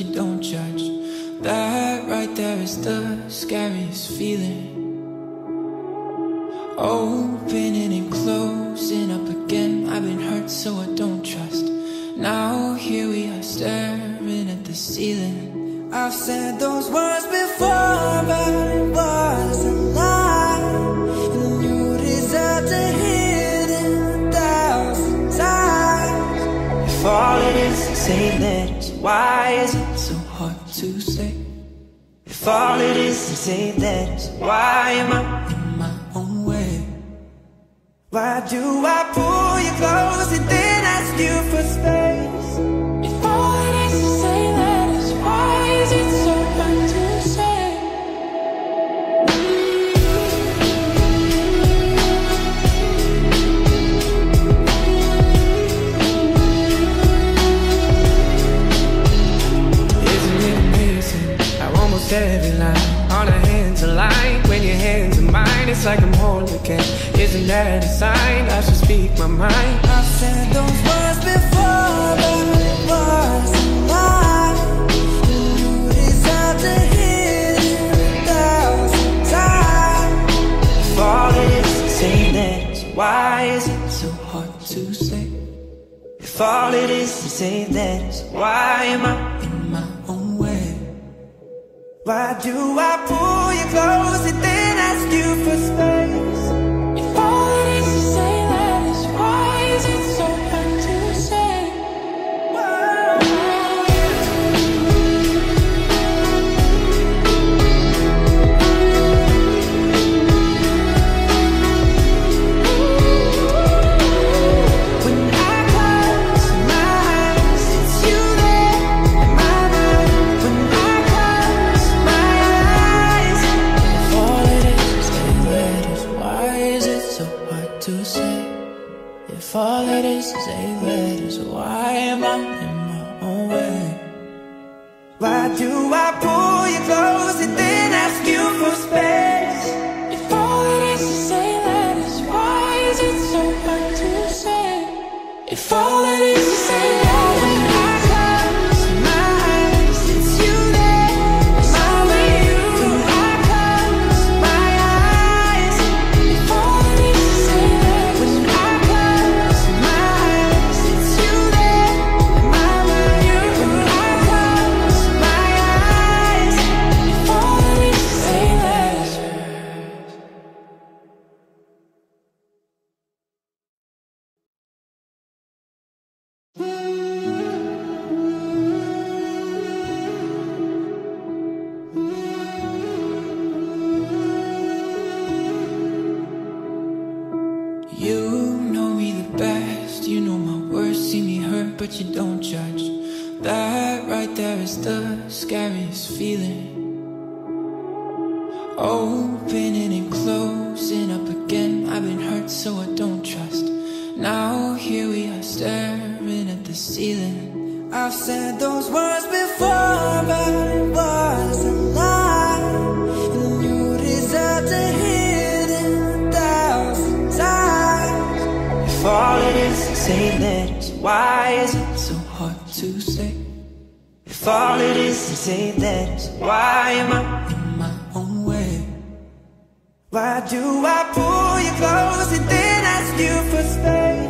you don't judge. That right there is the scariest feeling. It is is say that, why am I in my own way? Why do I pull you close and then ask you for space? Align when your hands are mine? It's like I'm whole again. Isn't that a sign I should speak my mind? I've said those words before, but it was a lie. You deserve to hear them a thousand times. If all it is say that, why is it so hard to say? If all it is to say that, why am I Why do I pull you close and then ask you for space? Say that, why is it so hard to say? If all it is to say that, why am I in my own way? Why do I pull you close and then ask you for space?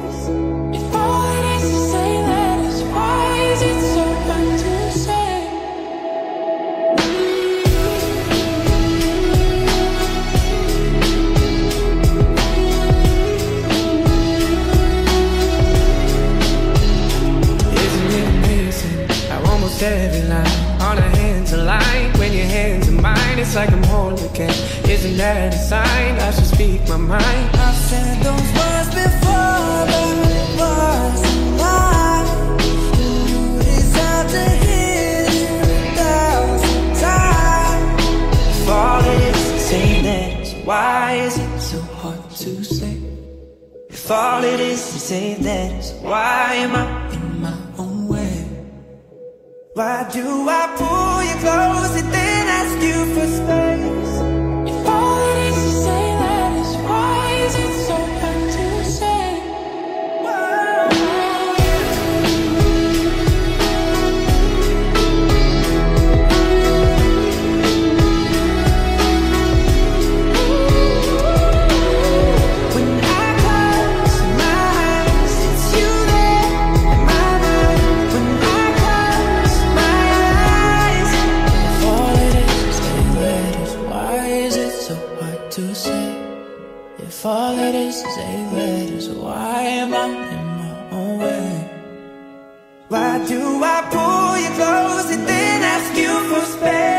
Hands are mine? It's like I'm whole again. Isn't that a sign I should speak my mind? I've said those words before, but it was a lie. You deserve to hear a thousand times. If all it is is say that, why is it so hard to say? If all it is to say that, why am I in my own way? Why do I pull you close ask you for space? Why do I pull you close and then ask you for space?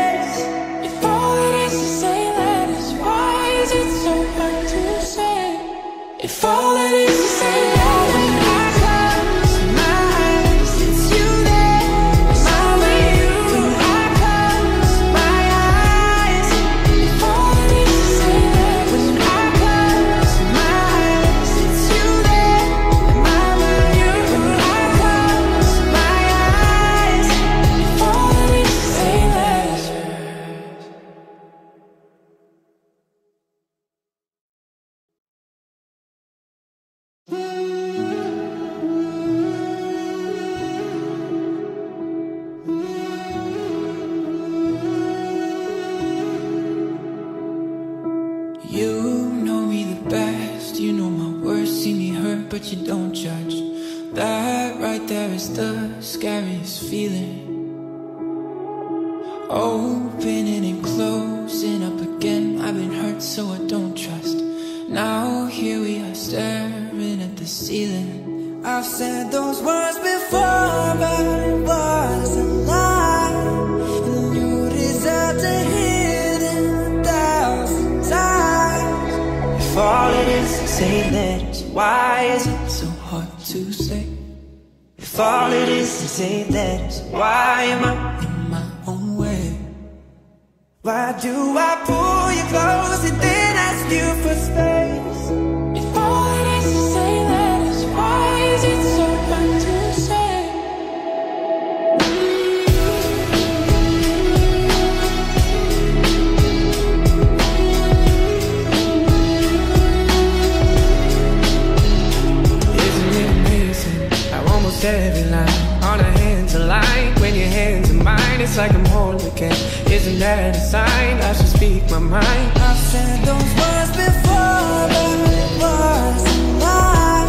line on our hands aligned. When your hands are mine, it's like I'm whole again. Isn't that a sign? I should speak my mind. I've said those words before, but it was a lie.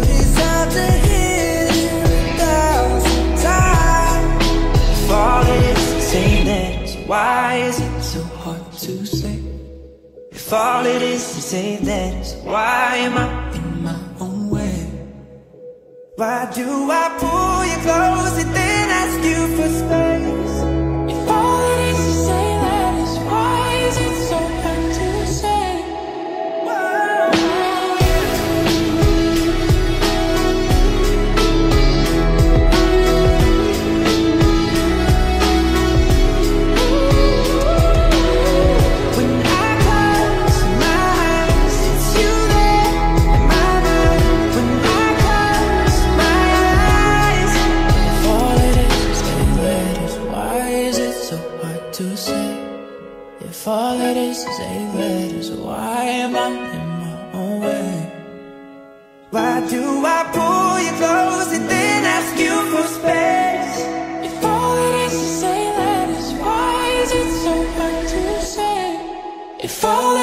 The out to hear you a thousand times. Falling, saying that. So why is it so hard to say? If all it is to say that is why am I why do I pull you close and then ask you for space? Do I pull you close and then ask you for space? If all it is to say that is why is it so hard to say? If all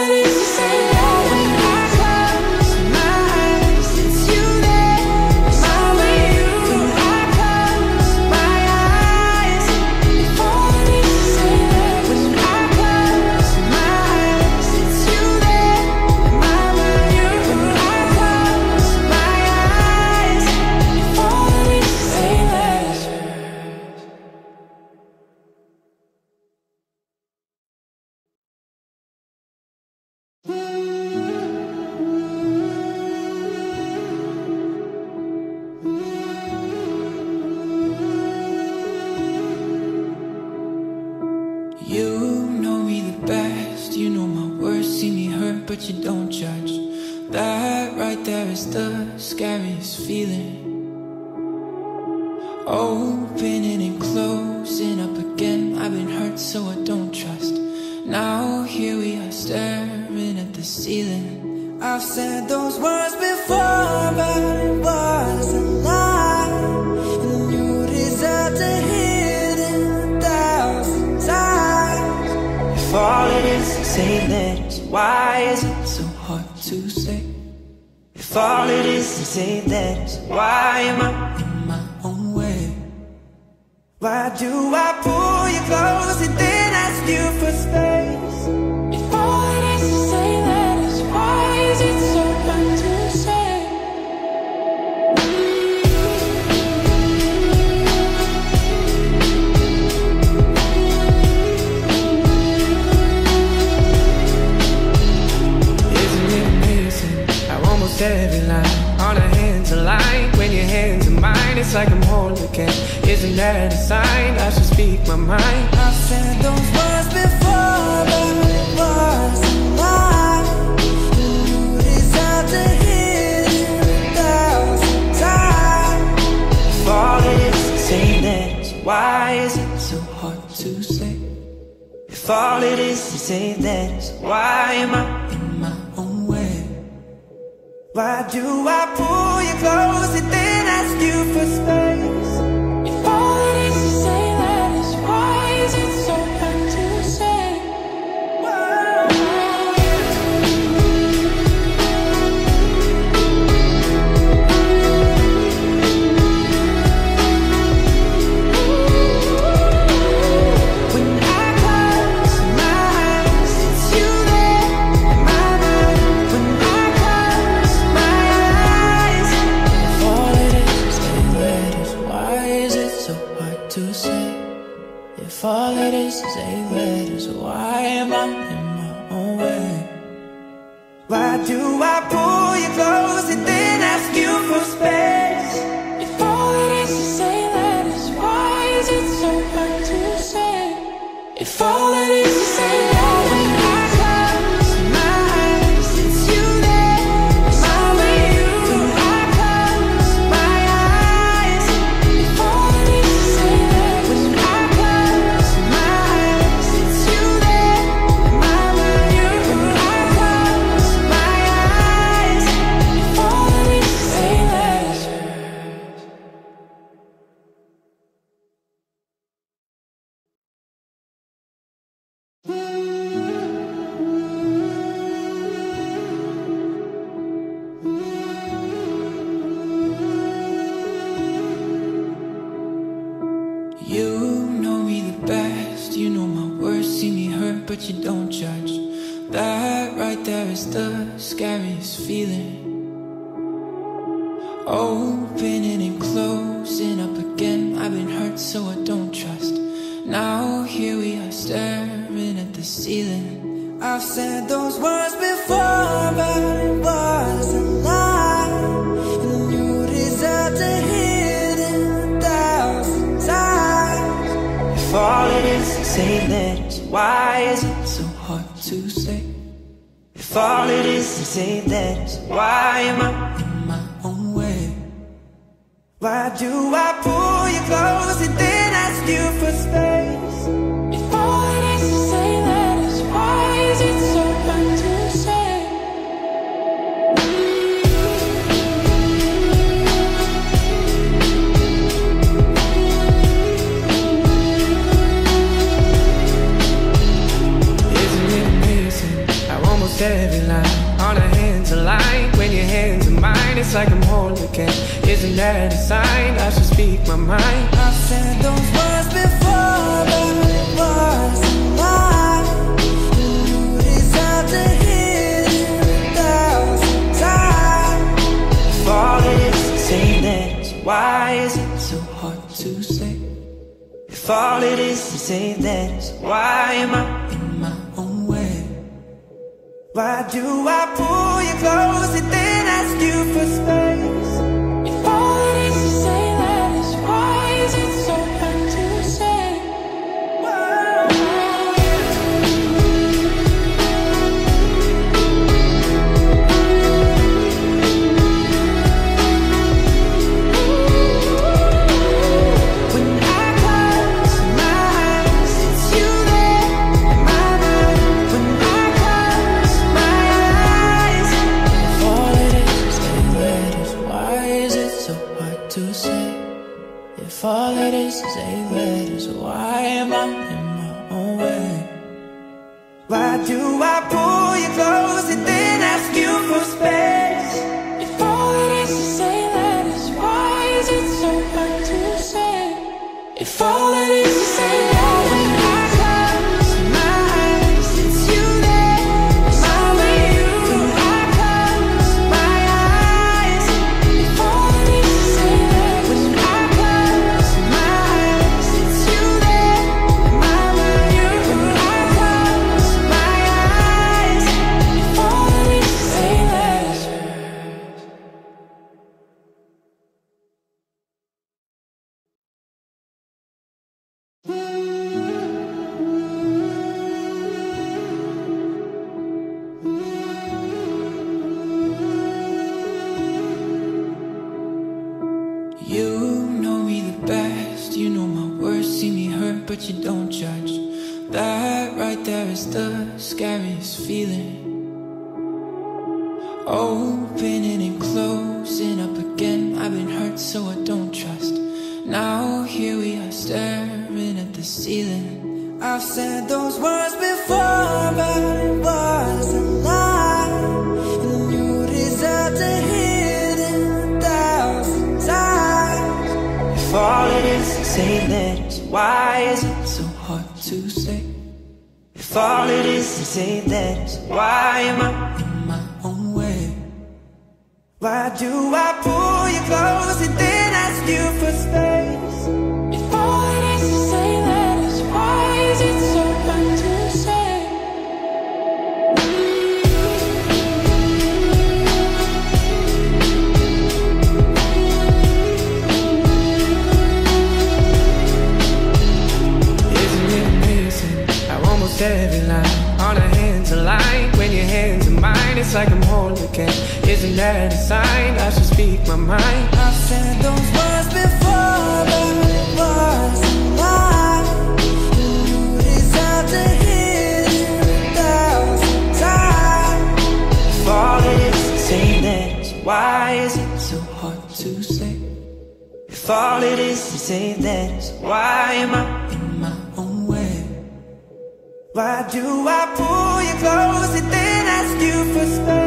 you don't judge. That right there is the all it is to say that. Why am I in my own way? Why do I pull you close and then ask you for space? light when your hands are mine. It's like I'm home again. Isn't that a sign? I should speak my mind. I've said those words before, but it was a lie. The mood is out to hear it a thousand times. Falling, say that. Why is it so hard to say? If all it is to say that is why am I why do I pull you close and then ask you for space? Ceiling. I've said those words before, but it was a lie. And you deserve to hear them a thousand times. If all it is to say that, why is it? So hard to say If all it is to say that, why am I? in my own way. Why do I pull you close and then ask you for space? If all align when your hands are mine? It's like I'm whole again. Isn't that a sign I should speak my mind? I've said those words before, but it was a lie. You deserve to hear them a thousand times. If all it is say that, why is it? So hard to say If all it is to say that, why am I? Why do I pull you close and then ask you for space? Say? If all it is is eight letters, why am I in my own way? Why do I pull you close and then ask you for space? If all it is is eight letters, why is it so hard to say? If all it is that a sign I should speak my mind? I've said those words before, but it was a lie. You deserve to hear a thousand times. If all is saying that, so why is it so hard to say? If all it is to say that, why am I in my own way? Why do I pull you close and then ask you for space?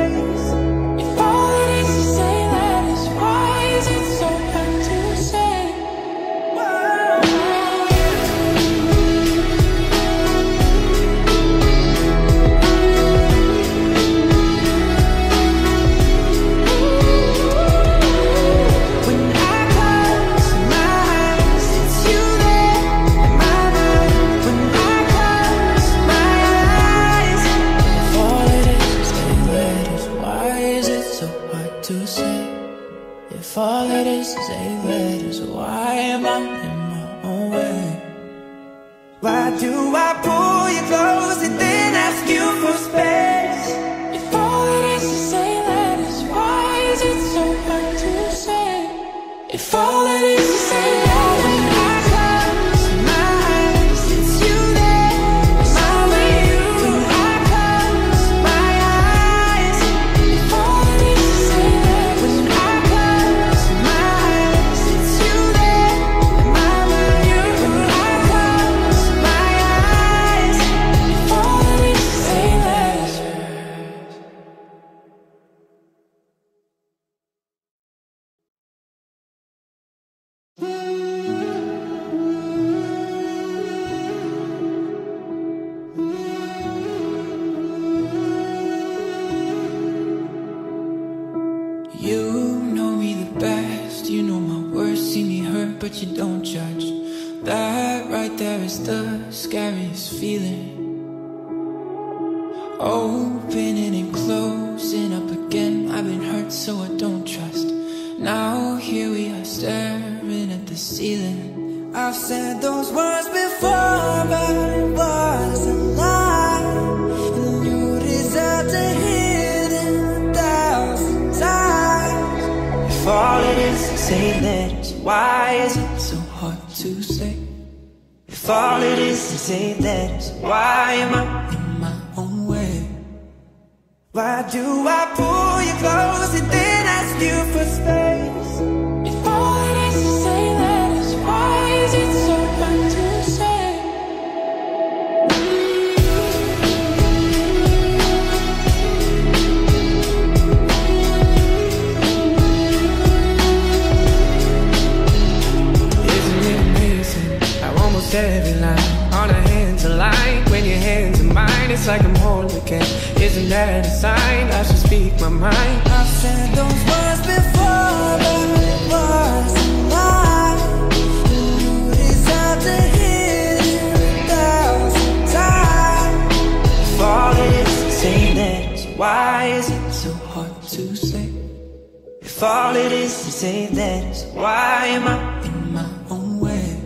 all it is to say that is why am I in my own way?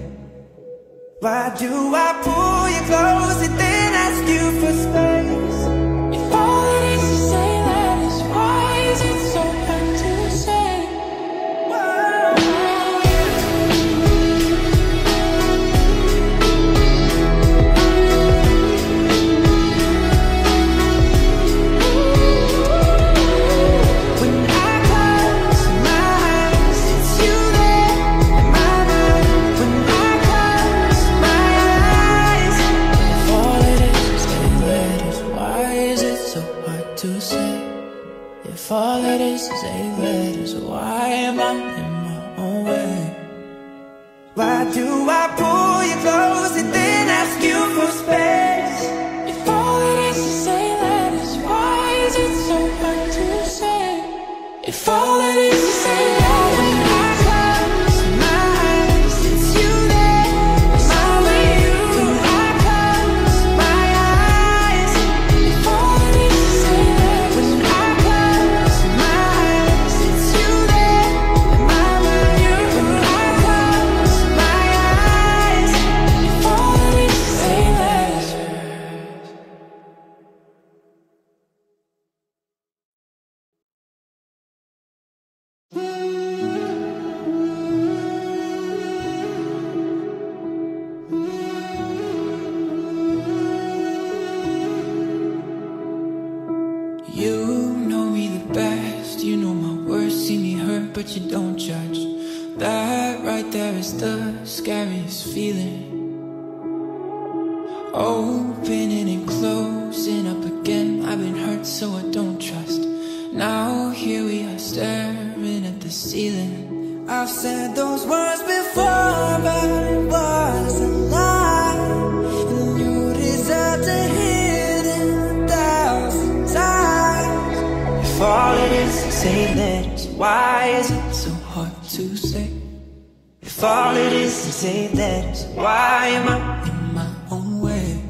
Why do I pull you close and then ask you for space? I've said those words before, but it was a lie. And you deserve to hear them a thousand times. If all it is to say that, why is it so hard to say? If all it is to say that, why am I in my own way?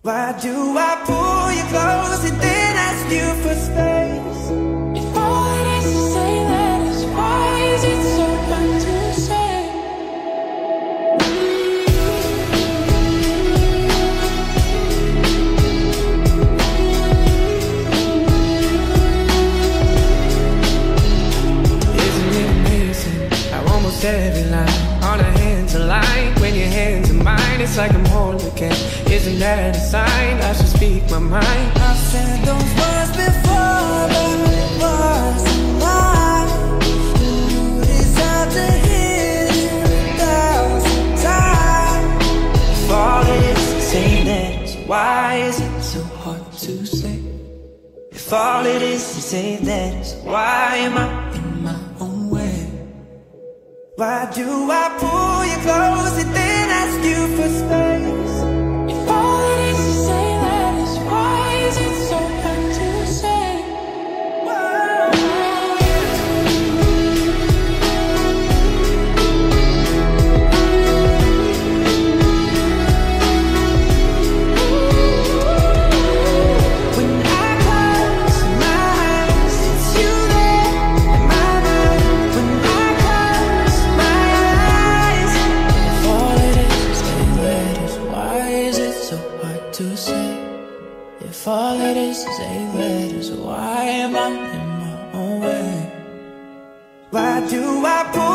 Why do I pull you close and then ask you for space? to light when your hands are mine. It's like I'm whole again. Isn't that a sign? I should speak my mind. I've said those words before, but it was a lie. The out to hear it a thousand times. Falling, say that. Why is it so hard to say? If all it is to say that is why am I why do I pull you close and then ask you for space? do I pull?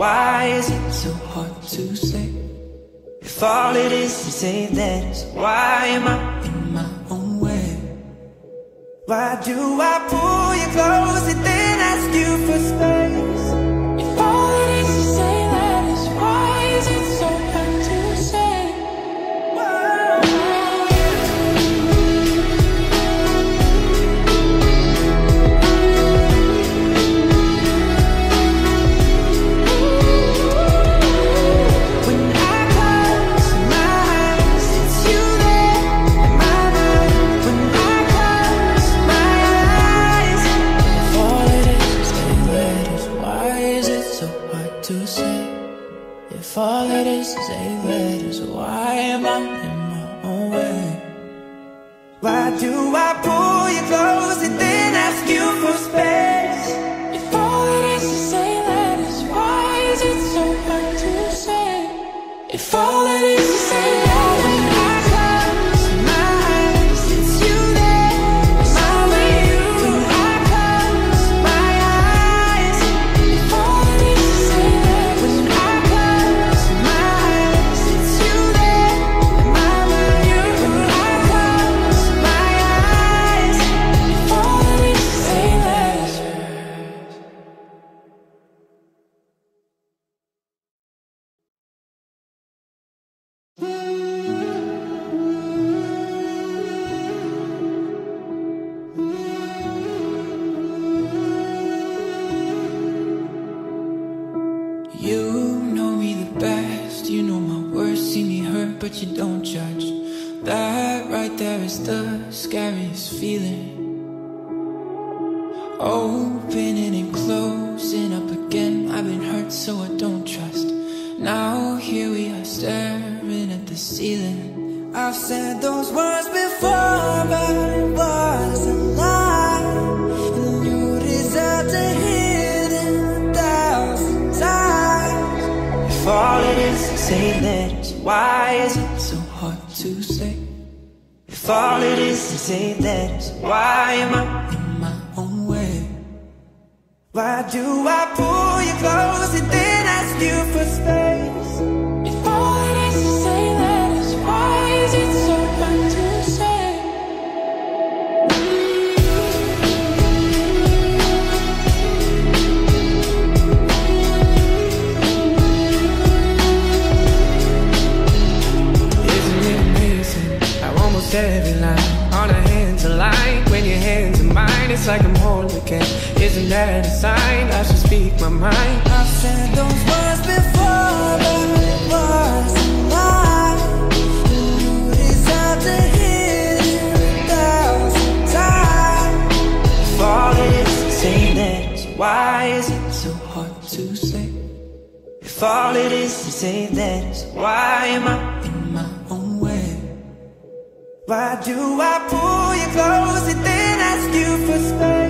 Why is it so hard to say? If all it is to say that is why am I in my own way? Why do I pull you close and then ask you for space? Do I pull you close and then ask you for space? If all it is to say that is why is it so hard to say? If all right there is the scariest feeling. Opening and closing up again. I've been hurt, so I don't trust. Now here we are staring at the ceiling. I've said those words before, but it was a lie. And you deserve to hear them a thousand times. If all it is say that, why is it all it is to say that, why am I in my own way? Why do I pull you close and then ask you for space? All align when your hands are mine? It's like I'm whole again. Isn't that a sign I should speak my mind? I've said those words before, but it was a lie. And you deserve to hear them a thousand times. If all it is is say that, why is it so hard to say? If all it is is say that, why am I Why do I pull you close and then ask you for space?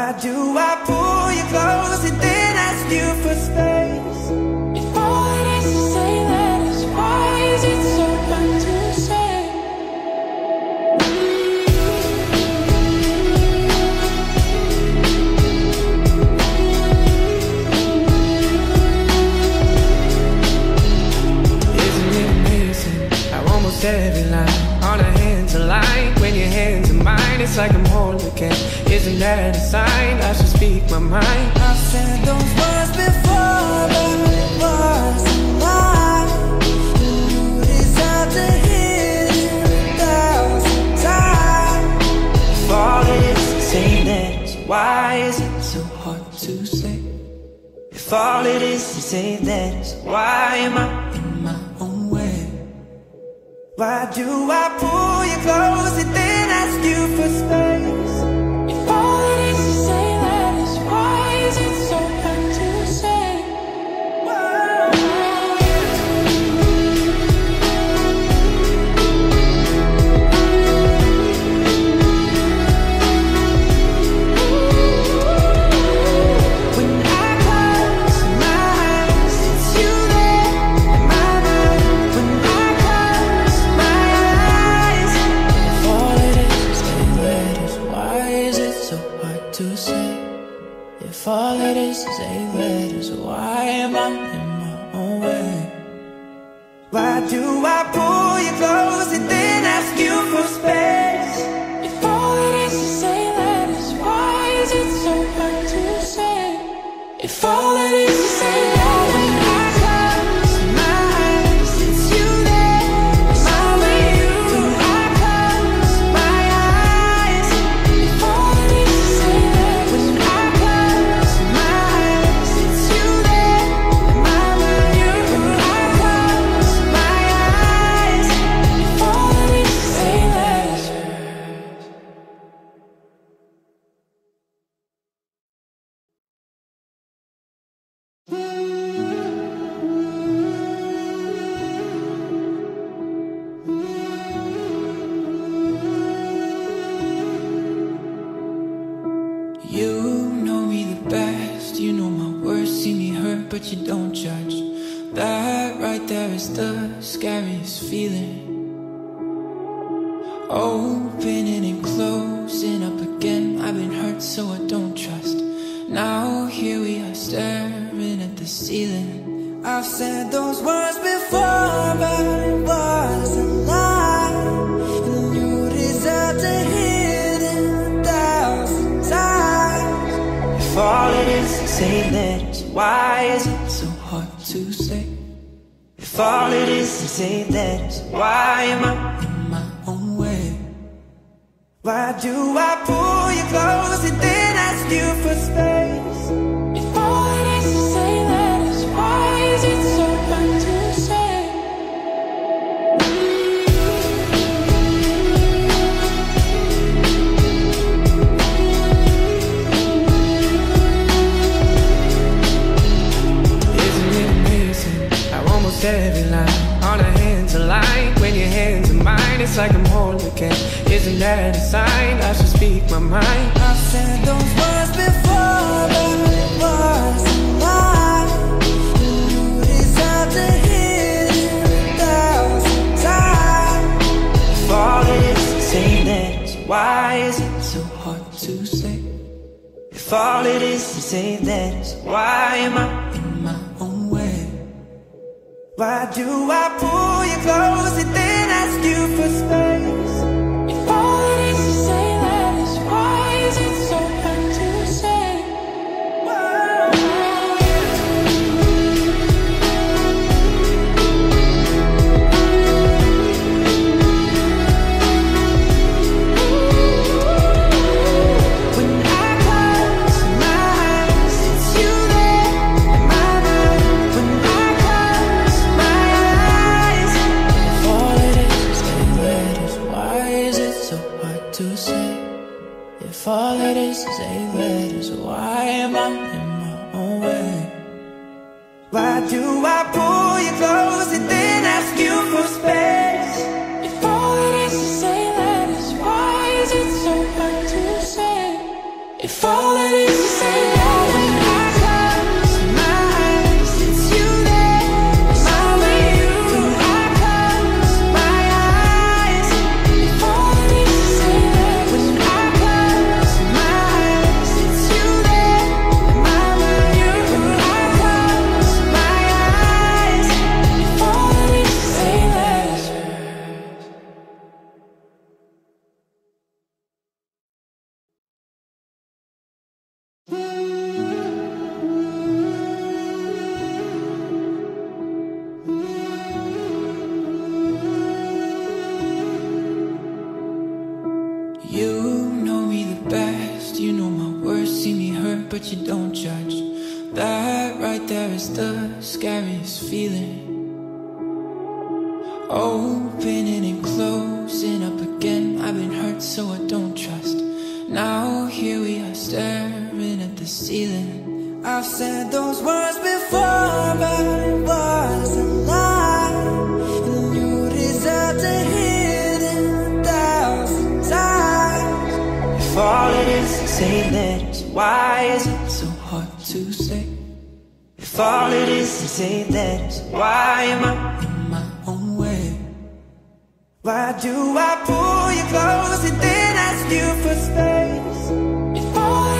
Why do I pull you close and then ask you for space? Mine? It's like I'm whole again. Isn't that a sign I should speak my mind? I've said those words before, but it was a lie. You deserve to hear them a thousand times. If all it is say that, why is it so hard to say? If all it is is say that, why am I in my own way? Why do I pull you close ask you for space? I pull you close and then ask you for space? all it is to say that is why am I in my own way? Why do I pull you close and then ask you for space? but you don't judge. That right there is the scariest feeling. Opening and closing up again. I've been hurt so I don't trust. Now here we are staring at the ceiling. I've said those words before but it was a lie. And you deserve to hear them a thousand times. If all it is is why is it so hard to say? If all it is to say that, why am I in my own way? Why do I pull you close and then ask you for space? If all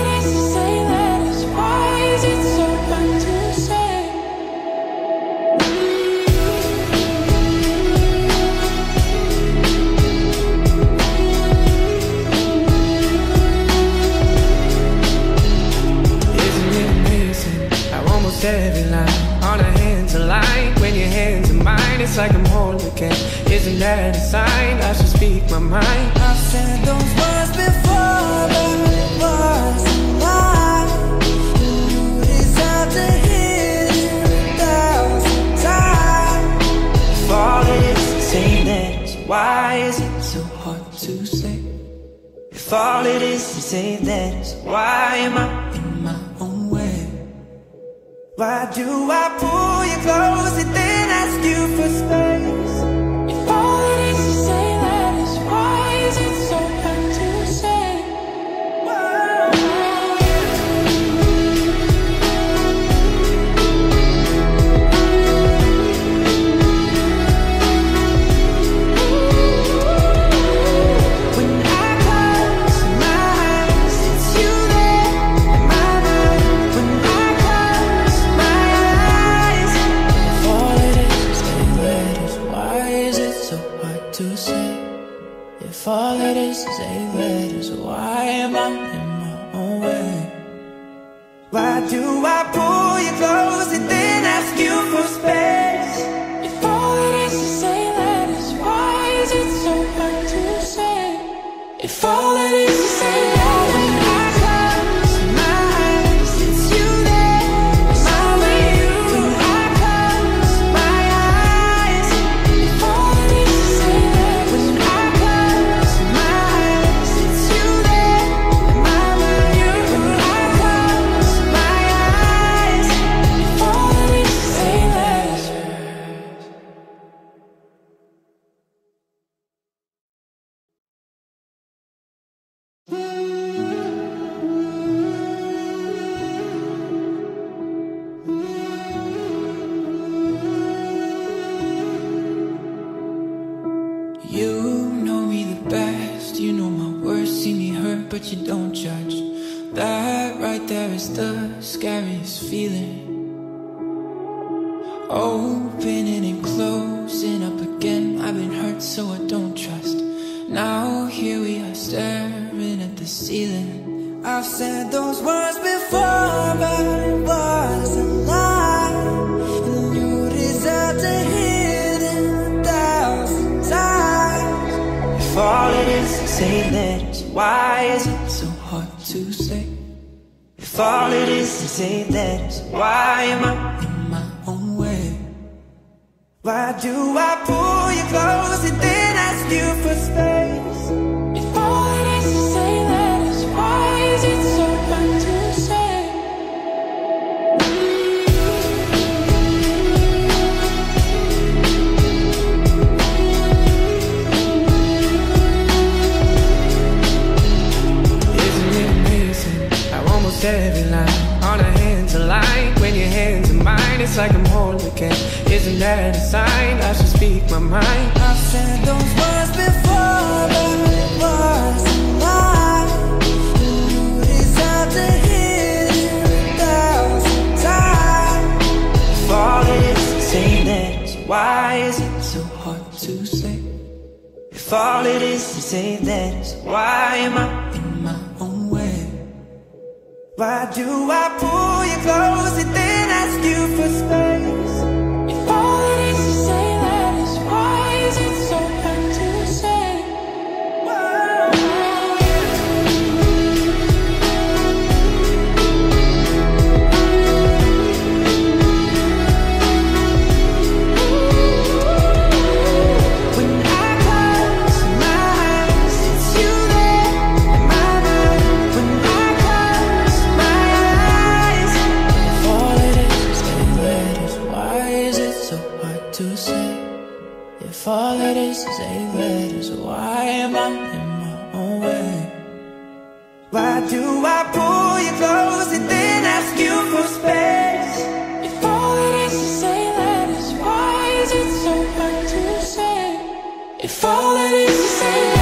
light when your hands are mine. It's like I'm home again. Isn't that a sign? I should speak my mind. I've said those words before, but it was a lie. You deserve to hear a thousand times. Fall is saying that. So why is it so hard to say? If all it is to say that is why am I? Why do I pull you close and then ask you for space? If all it is to say that, why am I? in my own way. Why do I pull you close and then ask you for space? Your hands are mine? It's like I'm whole again. Isn't that a sign I should speak my mind? I've said those words before, but it was a lie. You deserve to hear it a thousand times. If all it is to say that, why is it So hard to say If all it is to say that, why am I? Why do I pull you close and then ask you for space? If all it is to say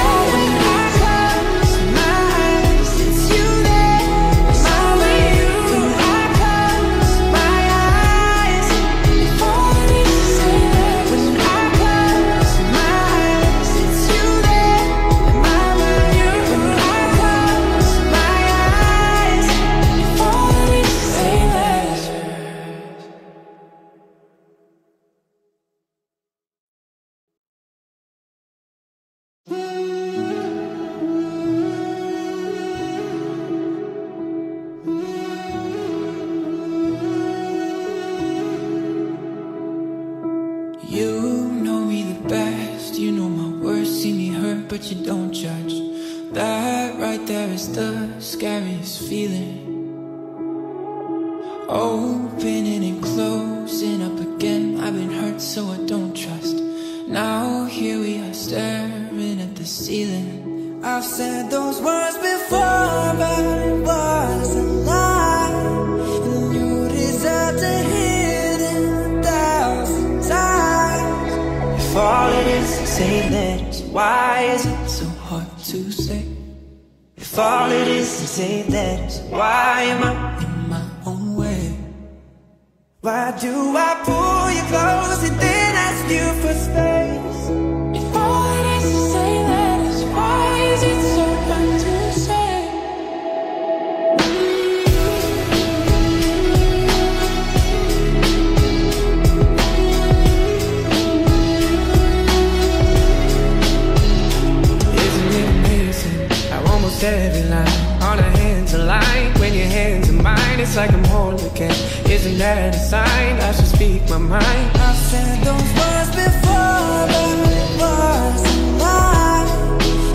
I should speak my mind? I've said those words before, but it was a lie.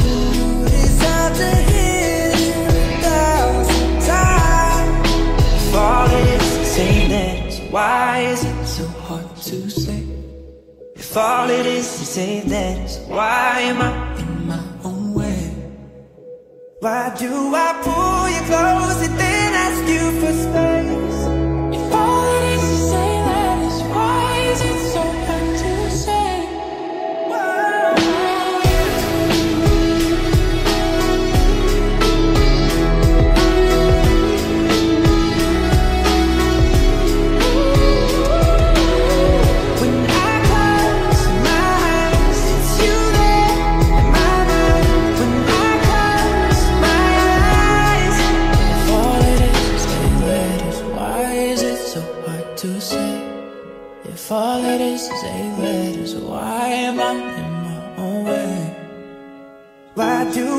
You deserve to hear them a thousand times. If all it is is say that, why is it so hard to say? If all it is is say that, why am I in my own way? Why do I pull you close and then ask you for space?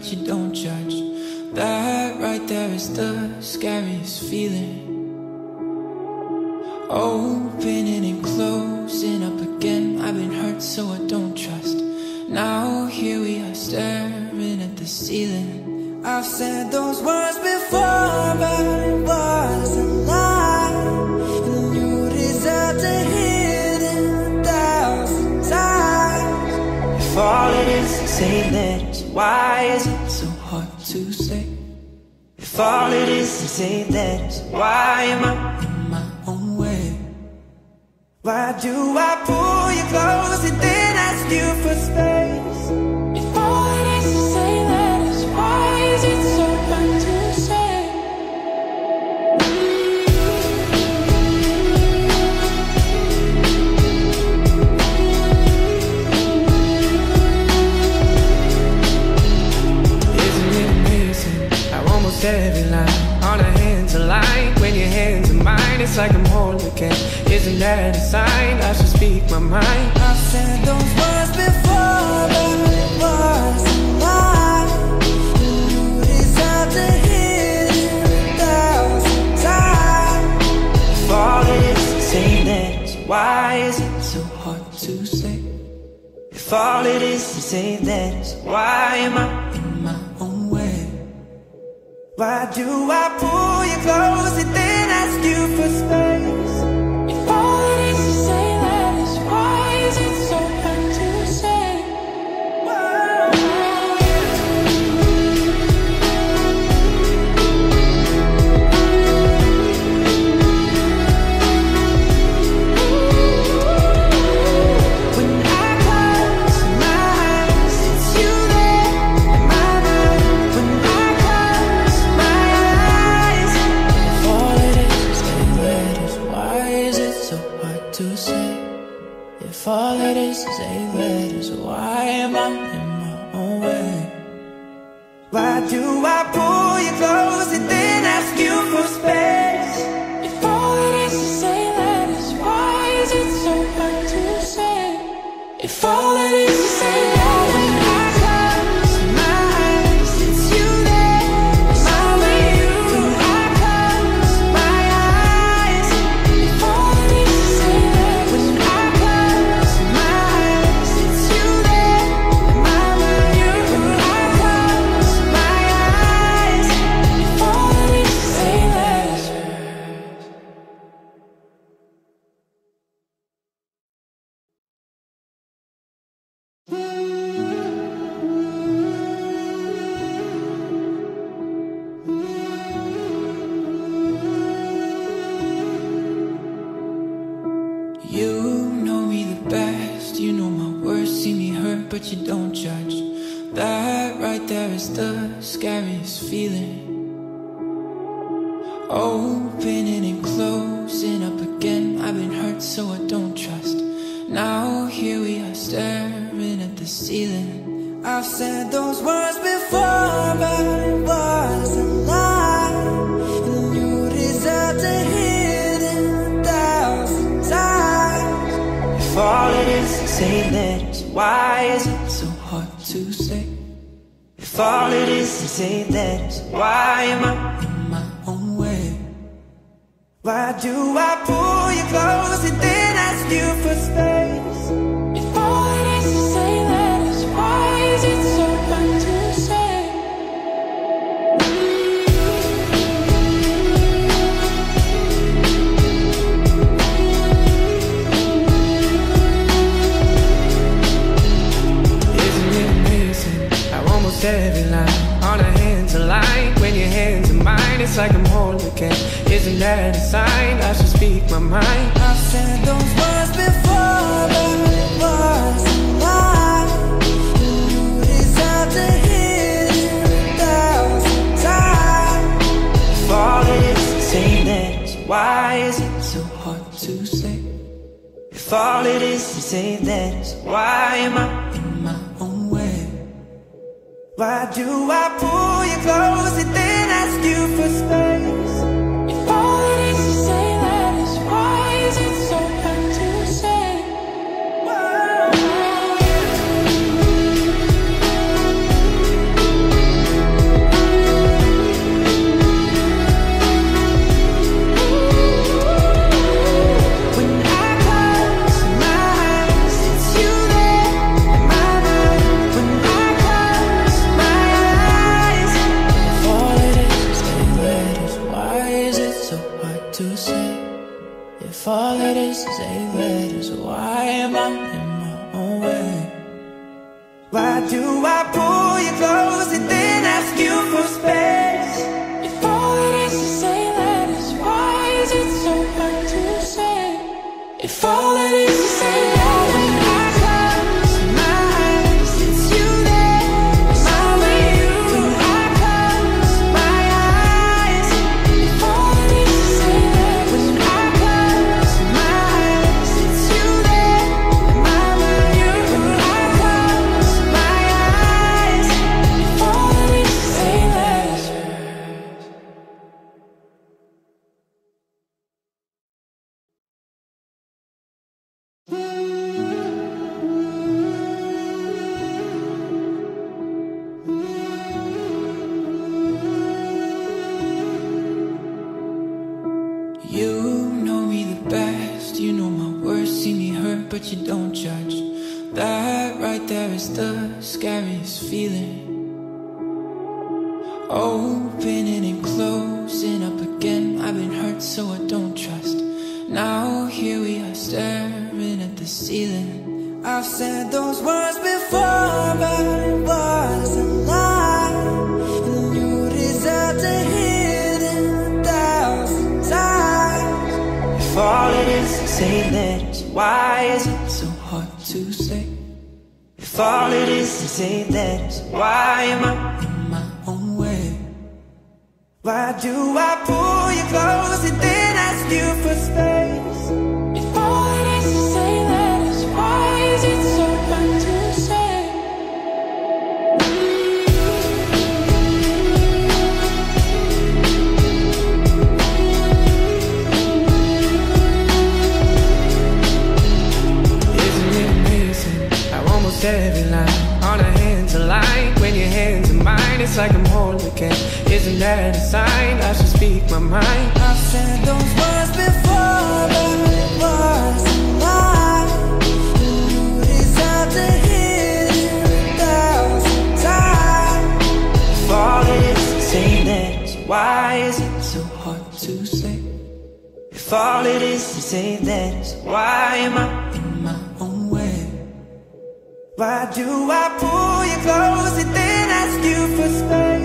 but you don't judge. That right there is the scariest feeling. Opening and closing up again. I've been hurt, so I don't trust. Now here we are staring at the ceiling. I've said those words before, but it was a lie. And you deserve to hear them a thousand times. If all it is say that, why is all it is to say that, why am I in my own way? Why do I pull you close and then ask you for space? If align when your hands are mine? It's like I'm whole again. Isn't that a sign I should speak my mind? I've said those words before, but it was a lie. You deserve to hear them a thousand times. If all it is is say that, why is it so hard to say? If all it is is say that, why am I Why do I pull you close and then ask you for space? if all it is to say that, why is it so hard to say? If all it is to say that, why am I in my own way? Why do I pull you close and then ask you for space? If all hands in mine, it's like I'm whole again. Isn't that a sign I should speak my mind? I've said those words before, but it was a lie. You deserve to hear a thousand times. Fall is saying that, so why is it so hard to say? If all it is to say that, so why am I? Why do I pull you close and then ask you for space? Why do I pull you close and then ask you for space? If all it is to say that is why is it so hard to say? If all it is line On our hands aligned When your hands are mine It's like I'm whole again Isn't that a sign? I should speak my mind. I've said those words before But it was to hear a thousand times Why is it so hard to say? If all it is to say that is Why am I why do I pull you close and then ask you for space?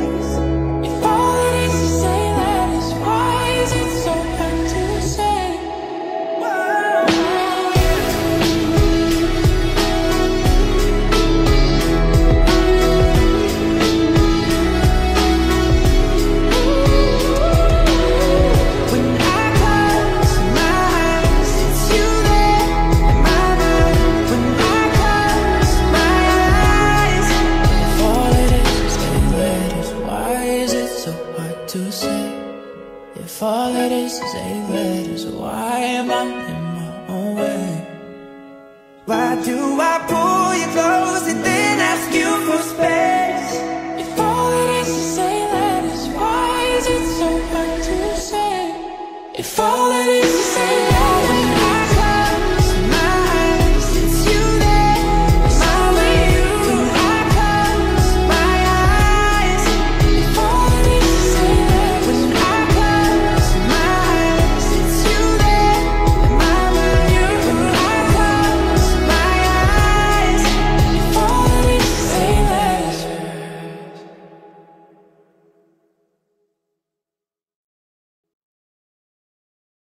do I pull you then ask you for space? If all it is to say that is why is it so hard to say? If all it is